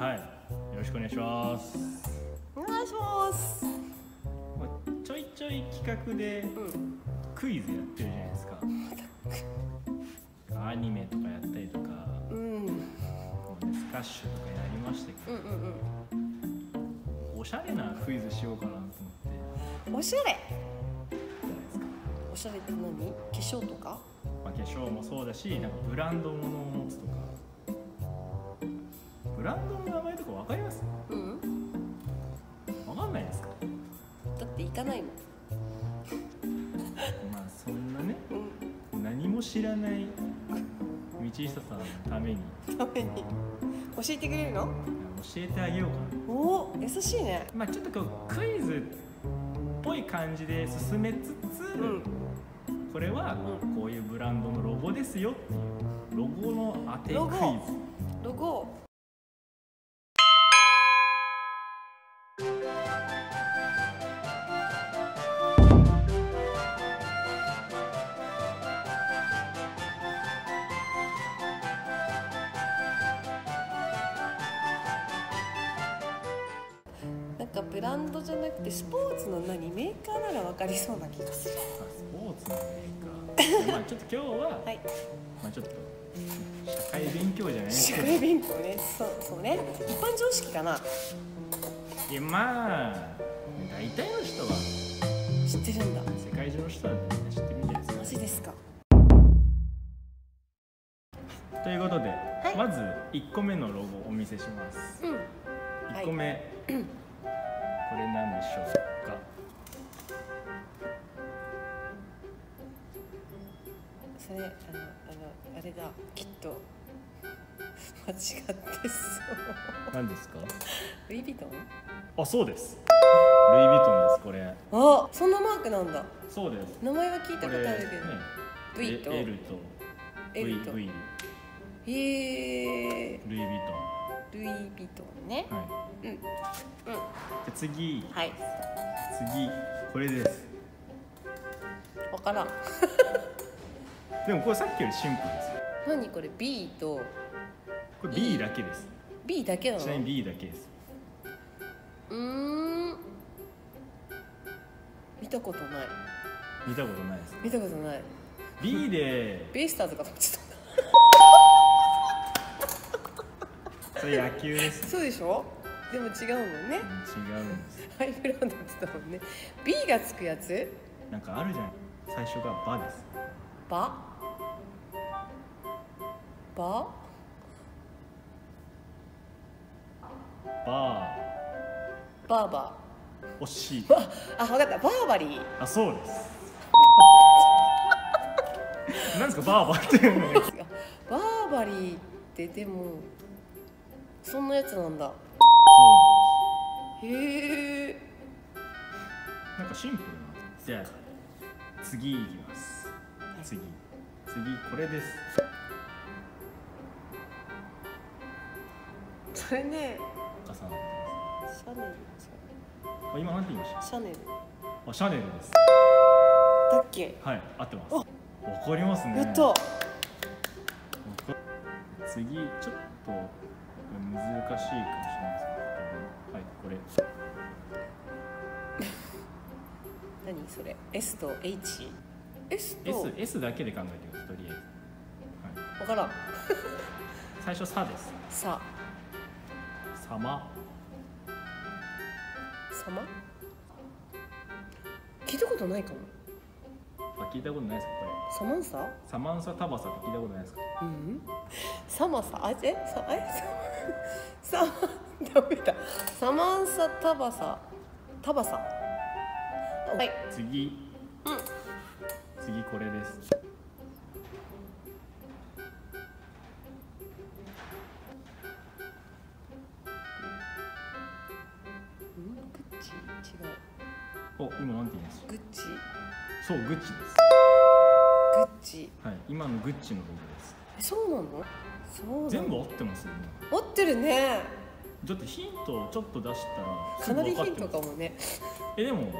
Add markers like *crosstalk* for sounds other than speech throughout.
はい。よろしくお願いします。お願いします。まあちょいちょい企画でうん。クイズやってるじゃないですか。アニメとかやったりとかうん。うんスカッシュとかやりましたけうんうんどおしゃれなクイズしようかなと思って。おしゃれ。じゃないですか。おしゃれって何？化粧とか？まあ、化粧もそうだしなんかブランド物を持つとか。ブランド行かないもん。*laughs* まあそんなねうん。何も知らない道下さんのために。ために。教えてくれるの？教えてあげようかな。おお優しいね。まあちょっとこうクイズっぽい感じで進めつつ、うん。これはこういうブランドのロゴですよっていう。ロゴの当てクイズ。ロゴブランドじゃなくてスポーツの何メーカーなら分かりそうな気がする。あスポーツのメーカー。まあちょっと今日は、は *laughs* いまあちょっと社会勉強じゃない社会勉強ねそうそうね一般常識かないやまあ大体の人は知ってるんだ。世界中の人はみんな知ってるんじゃないですか。マジですか。とい。うことで、いまず1個目のロゴをお見せします。うん。1個目、これなんでしょうか？それあのあのあれだ。きっと。間違ってそう。何ですか？ルイ・ヴィトン？あそうです。ルイ・ヴィトンですこれ。あそんなマークなんだ。そうです。名前は聞いたことあるけど、ね V と L と L と。V, v へえルイ・ヴィトルイ・ヴィトンね。ンはい。うん。うん。じゃあ次。はい。次。これです。わからん。*laughs* でもこれさっきよりシンプルですよ。何これ？B と？これ B だけです。B だけなの？ちなみに B だけです。うーん。見たことない。見たことないです。見たことない。B で。*laughs* ベイスターズかと思ってそれ野球ですね。そうでしょ？でも違うもんね。うん違うんです。ハイブランドって言ったもんね。B がつくやつ？なんかあるじゃん。最初がバです。バ？バ？ババーバー。惜しい。ー *laughs* ああ分かった。バーバリー。あそうです。*laughs* なんですか？バーバーっていうのバーバリーってでもそんなやつなんだ。へえ。なんかシンプルな。じゃあ次いきます。次。次これです。それね。岡さんシャネル。あ今なんて言いましシャネル。たあシャネルです。だっけ？はい合ってます。わかりますね。やった。次ちょっと難しいかもしれないですけどはいこれ。*laughs* 何それ？S と H S と S, S だけで考えてくださいとりあえず、はい、分からん。*laughs* 最初「さ」です。さ「さま様？聞いたことないかも」あ聞いたことないですかこれ。サマンサ？サマンサタバサって聞いたことないですか？うん。サマサ？あえ？さえ？ササダメだ。サマンサタバサ。タバサ。はい。次。うん。次これです。うん？グッチ？違う。お今なんて言いましたグッチ？そうグッチです。グッチ。はい今のグッチのロゴです。えそうなの？そう全部合ってますよね合ってるね。だってヒントをちょっっと出したらかなりヒントかもね。えでも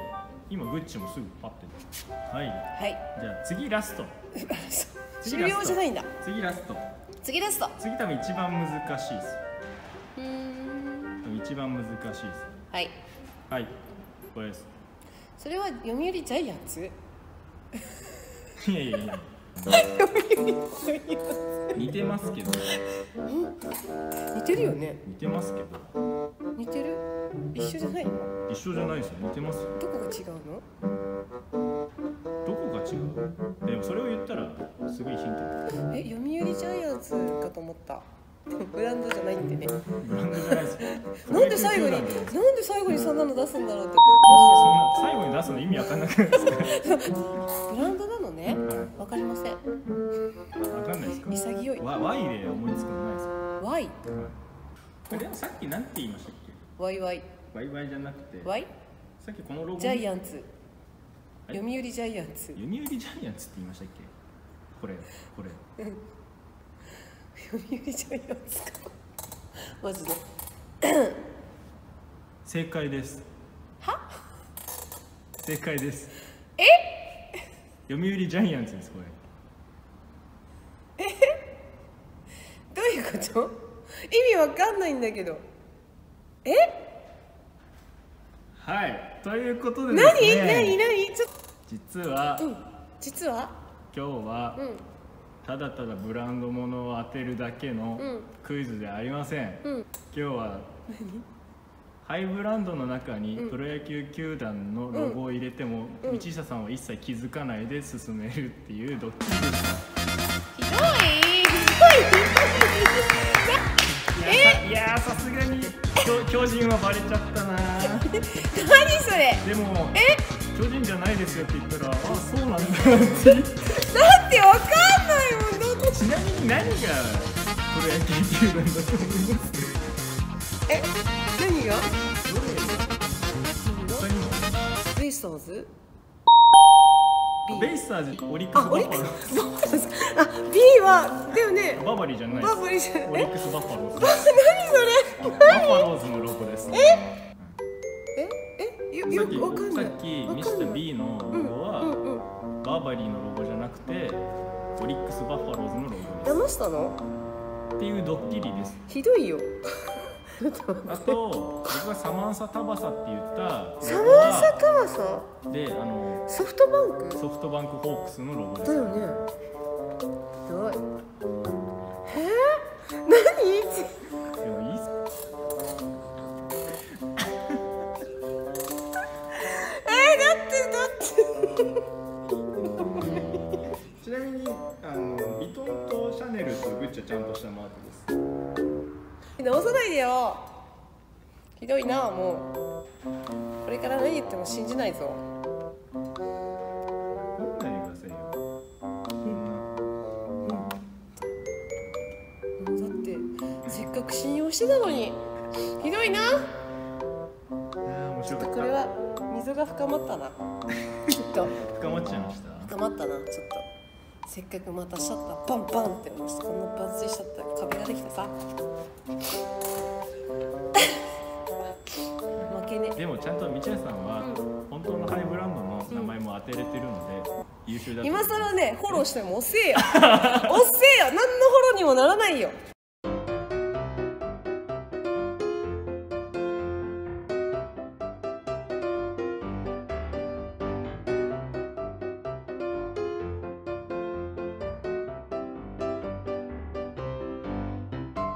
今グッチもすぐパッてはい。はい。じゃあ次ラスト。*laughs* 次終了じゃないんだ。次ラスト。次ラスト。次多分一番難しいです。うーん。一番難しいです。はい。はい。これです。それは読売ジャイアンツ？いやいやいや。似てますけど。似てるよね。似てますけど。似てる？一緒じゃないの？一緒じゃないですよ。似てますよ。どこが違うの？どこが違う？でもそれを言ったらすごいヒントえ読売ジャイアンツかと思った *laughs* ブランドじゃないんでね。ブランドじゃないですよ。なんで最後になんで最後にそんなの出すんだろうって。そんな最後に出すの意味わかんなくないですかブランドなのね。はわかりません。いわかんないですか？潔い。わ Y で思いつくのないですか？Y はい。これさっきなんて言いましたっけ？YY ワイワイじゃなくて。Y さっきこのロゴジャイアンツ。はい読売ジャイアンツ。読売ジャイアンツって言いましたっけ？これこれ *laughs* 読売ジャイアンツかマジで。正解です。は？正解です。え？読売ジャイアンツですこれ。どういうこと？意味わかんないんだけど。え？はい。ということでです何？ね何何ちょっ実はとうん。実は？今日はうんただただブランド物を当てるだけのうん。クイズではありません、うん。今日はハイブランドの中にうん。プロ野球球団のロゴを入れても、うん。道下さんは一切気づかないで進めるっていうドッキリ。でしたひどい。ひどいいや *laughs* さすがに。巨巨人はバレちゃったな何それ。でもえ？巨人じゃないですよって言ったらあそうなんだ。っ *laughs* てだってわかんちなみに何がプロ野球球団だと思います？え何が？ベイスターズ？ベイスターズ。オリックスあオリッバファロクス？あ B はだよね。ババリーじゃないバブリーじゃオリックスバファローズ何それ。バファローズのロゴです。え？さっきさっき見せた B のロゴうんはうん。バーバリーのロゴじゃなくてオリックスバファローズのロゴです。騙したの？っていうドッキリです。ひどいよ。*laughs* あと僕がサマンサタバサって言ったサマンサタワサ？であのソフトバンク？ソフトバンクホークスのロゴです。だよね。ひどい直さないでよ。ひどいなもう。これから何言っても信じないぞ。せっかく信用してたのに。ひどいな。あー面白かった。これは溝が深まったな。*laughs* きっと。深まっちゃいました。深まったなちょっとせっかくまたシャッターバンバンってこんな分厚いシャッター壁ができたさ。*laughs* 負けね。でもちゃんと道枝さんは本当のハイブランドの名前も当てれてるので優秀だ今更ねフォローしても遅えよ遅えよ何のフォローにもならないよ